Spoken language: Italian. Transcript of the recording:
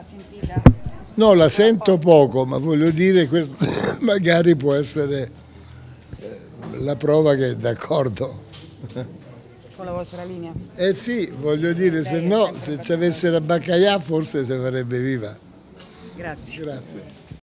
l'ha sentita? No, la sento poco, ma voglio dire, questo magari può essere eh, la prova che è d'accordo. Con la vostra linea? Eh sì, voglio dire, se no, se ci avesse la baccaia forse se farebbe viva. Grazie. Grazie.